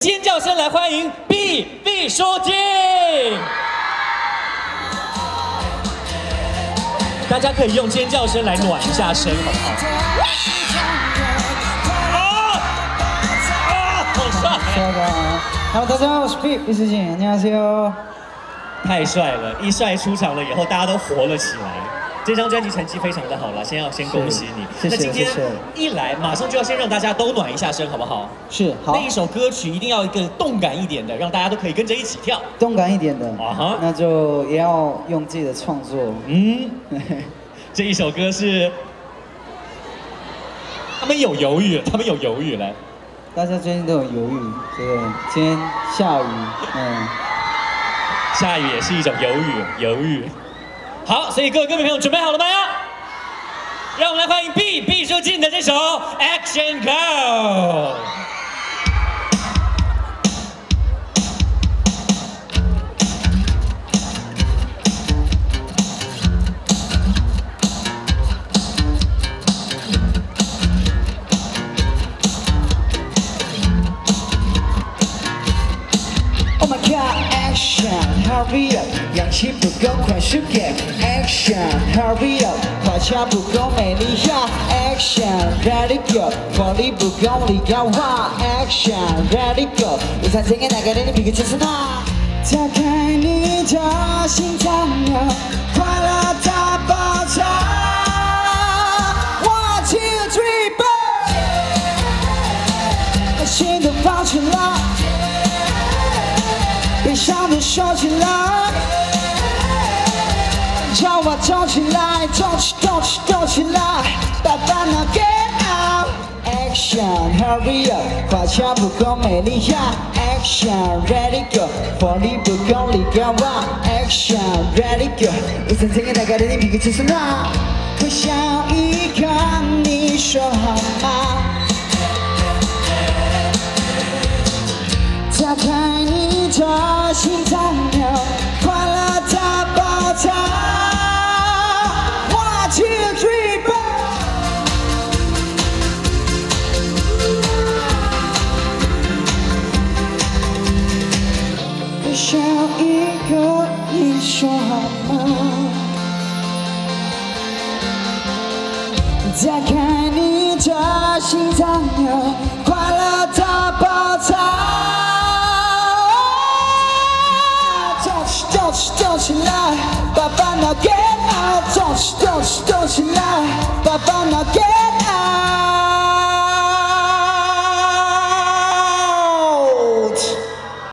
尖叫声来欢迎 B B 书静，大家可以用尖叫声来暖一下身，好不好？好，好，上。Hello，大家好，我是 B 书静，你好，你好。太帅了，一帅出场了以后，大家都活了起来。这张专辑成绩非常的好了，先要先恭喜你。谢谢那今天一来，马上就要先让大家都暖一下身，好不好？是好那，一首歌曲一定要一个动感一点的，让大家都可以跟着一起跳。动感一点的啊哈，那就也要用自己的创作。嗯，这一首歌是他们有犹豫，他们有犹豫来。大家最近都有犹豫，对不对？今天下雨，嗯，下雨也是一种犹豫，犹豫。好，所以各位歌迷朋友准备好了吗？让我们来欢迎 B.B. 收进的这首《Action Girl》。Hurry up，氧气不够，快速给 action, hurry up，花俏不够美丽呀，action, ready go，活力不够力高哇，action, ready go，你比个就是他。打开你的心脏呀，快乐大爆炸，one two three four，把心都放出来。悲伤的收起来，叫我动起来，动起动起动起来，把烦恼 get out。Action hurry up，花俏不够美丽呀。Action ready go，活力不够力高哇。Action ready go，一层层给大概的你比个就是那，微笑一个，你说好吗？打开心脏跳，快乐大爆炸。One two three four。微笑一个，你说好吗？打开你的心脏跳，快乐大爆动起动起来，把烦恼 get out。动起动起动起来，把烦恼 get